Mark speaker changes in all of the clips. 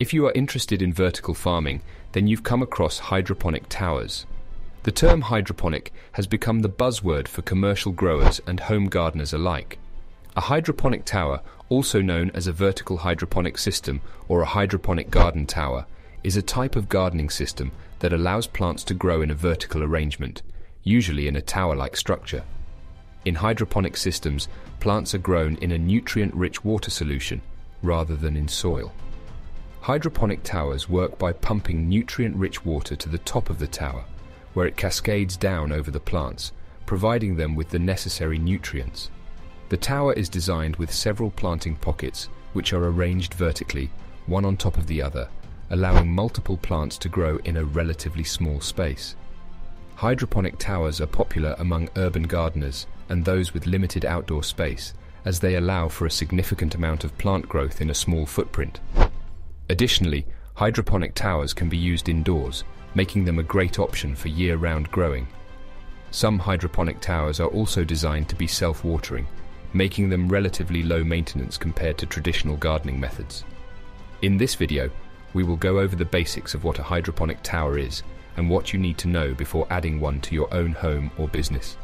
Speaker 1: If you are interested in vertical farming, then you've come across hydroponic towers. The term hydroponic has become the buzzword for commercial growers and home gardeners alike. A hydroponic tower, also known as a vertical hydroponic system or a hydroponic garden tower, is a type of gardening system that allows plants to grow in a vertical arrangement, usually in a tower-like structure. In hydroponic systems, plants are grown in a nutrient-rich water solution rather than in soil. Hydroponic towers work by pumping nutrient-rich water to the top of the tower, where it cascades down over the plants, providing them with the necessary nutrients. The tower is designed with several planting pockets, which are arranged vertically, one on top of the other, allowing multiple plants to grow in a relatively small space. Hydroponic towers are popular among urban gardeners and those with limited outdoor space, as they allow for a significant amount of plant growth in a small footprint. Additionally, hydroponic towers can be used indoors, making them a great option for year-round growing. Some hydroponic towers are also designed to be self-watering, making them relatively low maintenance compared to traditional gardening methods. In this video, we will go over the basics of what a hydroponic tower is and what you need to know before adding one to your own home or business.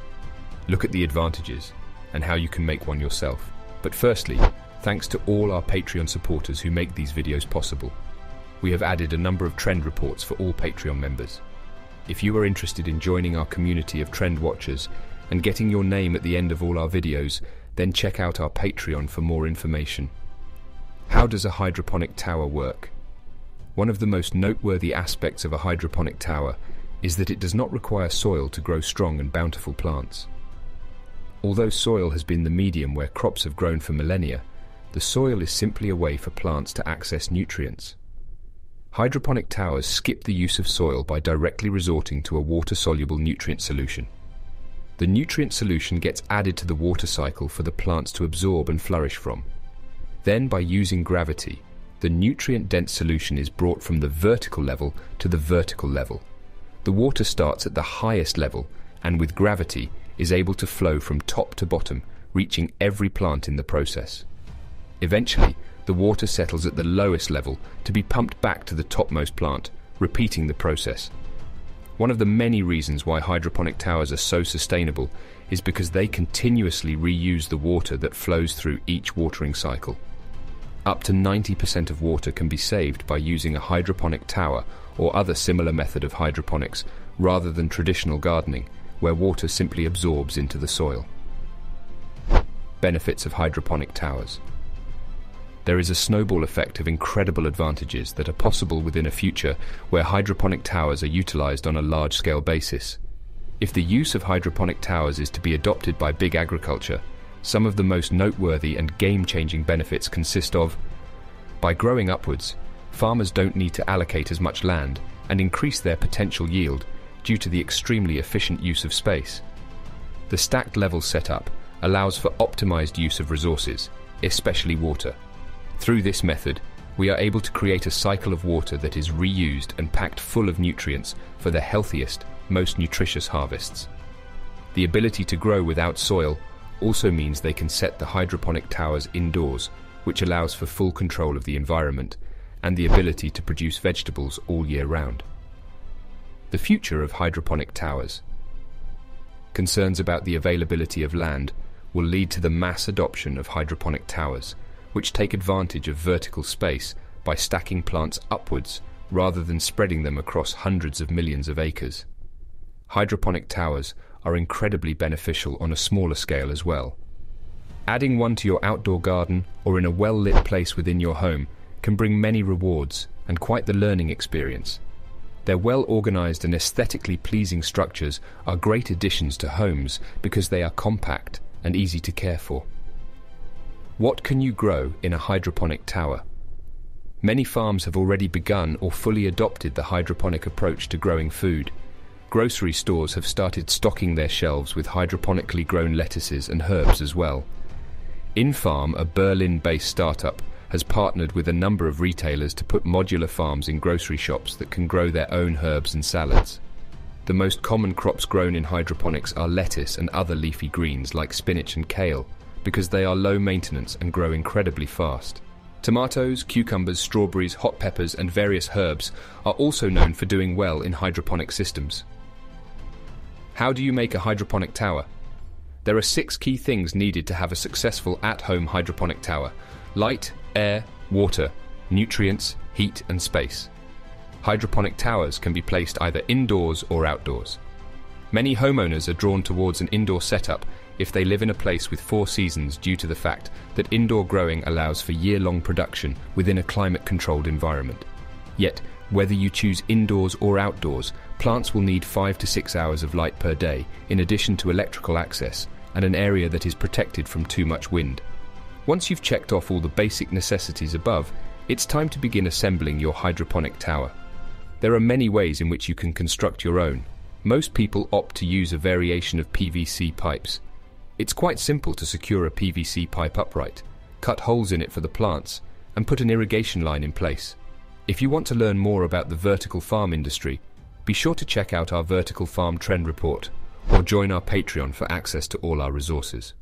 Speaker 1: Look at the advantages and how you can make one yourself. But firstly, thanks to all our Patreon supporters who make these videos possible. We have added a number of trend reports for all Patreon members. If you are interested in joining our community of trend watchers and getting your name at the end of all our videos, then check out our Patreon for more information. How does a hydroponic tower work? One of the most noteworthy aspects of a hydroponic tower is that it does not require soil to grow strong and bountiful plants. Although soil has been the medium where crops have grown for millennia, the soil is simply a way for plants to access nutrients. Hydroponic towers skip the use of soil by directly resorting to a water-soluble nutrient solution. The nutrient solution gets added to the water cycle for the plants to absorb and flourish from. Then, by using gravity, the nutrient-dense solution is brought from the vertical level to the vertical level. The water starts at the highest level and with gravity is able to flow from top to bottom, reaching every plant in the process. Eventually, the water settles at the lowest level to be pumped back to the topmost plant, repeating the process. One of the many reasons why hydroponic towers are so sustainable is because they continuously reuse the water that flows through each watering cycle. Up to 90% of water can be saved by using a hydroponic tower or other similar method of hydroponics rather than traditional gardening, where water simply absorbs into the soil. Benefits of hydroponic towers. There is a snowball effect of incredible advantages that are possible within a future where hydroponic towers are utilized on a large-scale basis. If the use of hydroponic towers is to be adopted by big agriculture, some of the most noteworthy and game-changing benefits consist of by growing upwards, farmers don't need to allocate as much land and increase their potential yield due to the extremely efficient use of space. The stacked level setup allows for optimized use of resources, especially water. Through this method, we are able to create a cycle of water that is reused and packed full of nutrients for the healthiest, most nutritious harvests. The ability to grow without soil also means they can set the hydroponic towers indoors, which allows for full control of the environment and the ability to produce vegetables all year round. The future of hydroponic towers. Concerns about the availability of land will lead to the mass adoption of hydroponic towers, which take advantage of vertical space by stacking plants upwards rather than spreading them across hundreds of millions of acres. Hydroponic towers are incredibly beneficial on a smaller scale as well. Adding one to your outdoor garden or in a well-lit place within your home can bring many rewards and quite the learning experience. Their well-organized and aesthetically pleasing structures are great additions to homes because they are compact and easy to care for. What can you grow in a hydroponic tower? Many farms have already begun or fully adopted the hydroponic approach to growing food. Grocery stores have started stocking their shelves with hydroponically grown lettuces and herbs as well. InFarm, a Berlin-based startup, has partnered with a number of retailers to put modular farms in grocery shops that can grow their own herbs and salads. The most common crops grown in hydroponics are lettuce and other leafy greens like spinach and kale, because they are low maintenance and grow incredibly fast. Tomatoes, cucumbers, strawberries, hot peppers, and various herbs are also known for doing well in hydroponic systems. How do you make a hydroponic tower? There are six key things needed to have a successful at home hydroponic tower light, air, water, nutrients, heat, and space. Hydroponic towers can be placed either indoors or outdoors. Many homeowners are drawn towards an indoor setup if they live in a place with four seasons due to the fact that indoor growing allows for year long production within a climate controlled environment. Yet, whether you choose indoors or outdoors, plants will need 5 to 6 hours of light per day, in addition to electrical access and an area that is protected from too much wind. Once you've checked off all the basic necessities above, it's time to begin assembling your hydroponic tower. There are many ways in which you can construct your own. Most people opt to use a variation of PVC pipes. It's quite simple to secure a PVC pipe upright, cut holes in it for the plants, and put an irrigation line in place. If you want to learn more about the vertical farm industry, be sure to check out our Vertical Farm Trend Report or join our Patreon for access to all our resources.